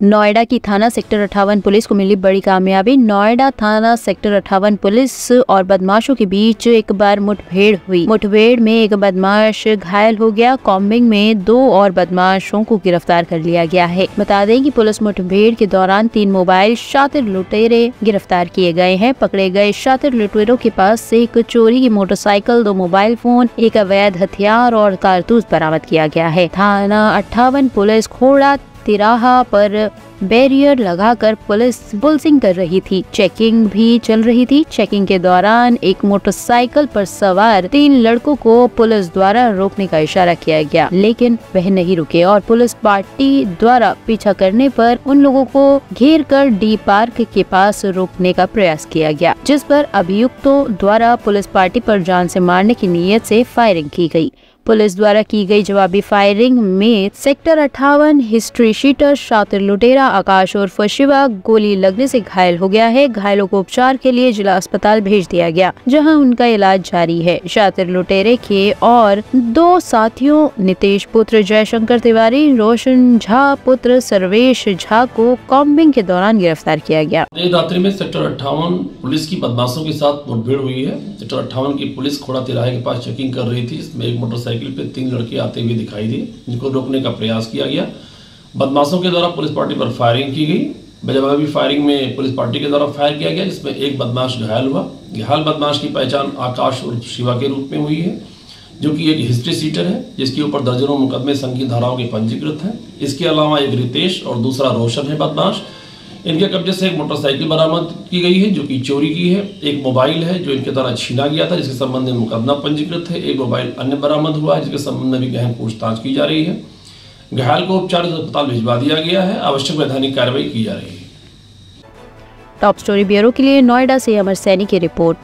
नोएडा की थाना सेक्टर अठावन पुलिस को मिली बड़ी कामयाबी। नोएडा थाना सेक्टर अठावन पुलिस और बदमाशों के बीच एक बार मुठभेड़ हुई। मुठभेड़ में एक बदमाश घायल हो गया। कॉम्बिंग में दो और बदमाशों को गिरफ़्तार कर लिया गया है। बता दें कि पुलिस मुठभेड़ के दौरान तीन मोबाइल शातिर लुटेरे गिरफ़्तार किए गए हैं। पकड़े गए शातिर लुटेरों के पास से एक चोरी की मोटरसाइकिल, दो मोबाइल फ़ोन, एक अवैध हथियार और कारतूस बरामद किया गया है। थाना अट्ठावन पुलिस खोड़ा तिराहा पर बैरियर लगाकर पुलिस बुलसिंग कर रही थी। चेकिंग भी चल रही थी। चेकिंग के दौरान एक मोटरसाइकिल पर सवार तीन लड़कों को पुलिस द्वारा रोकने का इशारा किया गया। लेकिन वह नहीं रुके और पुलिस पार्टी द्वारा पीछा करने पर उन लोगों को घेर कर डी पार्क के पास रोकने का प्रयास किया गया, जिस पर अभियुक्तों द्वारा पुलिस पार्टी पर जान से मारने की नीयत से फायरिंग की गई। पुलिस द्वारा की गई जवाबी फायरिंग में सेक्टर अठावन हिस्ट्री शीटर, शातिर लुटेरा, आकाश और शिवा गोली लगने से घायल हो गया है। घायलों को उपचार के लिए जिला अस्पताल भेज दिया गया, जहाँ उनका इलाज जारी है। शातिर लुटेरे के और दो साथियों, नितेश पुत्र जयशंकर तिवारी, रोशन झा पुत्र सर्वेश झा को कॉम्बिंग के दौरान गिरफ़्तार किया गया। रात्रि में सेक्टर अट्ठावन पुलिस की बदमाशों के साथ मुठभेड़ हुई है। सेक्टर अट्ठावन की पुलिस खोड़ा तिराहे के पास चेकिंग कर रही थी इसमें एक मोटरसाइकिल पे तीन लड़के आते हुए दिखाई दिए, जिनको रोकने का प्रयास किया गया। बदमाशों के द्वारा पुलिस पार्टी पर फायरिंग की गई। बेजवाबी फायरिंग में पुलिस पार्टी के द्वारा फायर किया गया, जिसमें एक बदमाश घायल हुआ। घायल बदमाश की पहचान आकाश और शिवा के रूप में हुई है, जो कि एक हिस्ट्री सीटर है, जिसके ऊपर दर्जनों मुकदमे संगीत धाराओं के पंजीकृत हैं। इसके अलावा एक रितेश और दूसरा रोशन है बदमाश। इनके कब्जे से एक मोटरसाइकिल बरामद की गई है, जो कि चोरी की है। एक मोबाइल है, जो इनके द्वारा छीना गया था, जिसके संबंध में मुकदमा पंजीकृत है। एक मोबाइल अन्य बरामद हुआ है जिसके संबंध में भी गहन पूछताछ की जा रही है। घायल को उपचार अस्पताल भिजवा दिया गया है। आवश्यक वैधानिक कार्रवाई की जा रही है। टॉप स्टोरी ब्यूरो के लिए नोएडा से अमर सैनी की रिपोर्ट।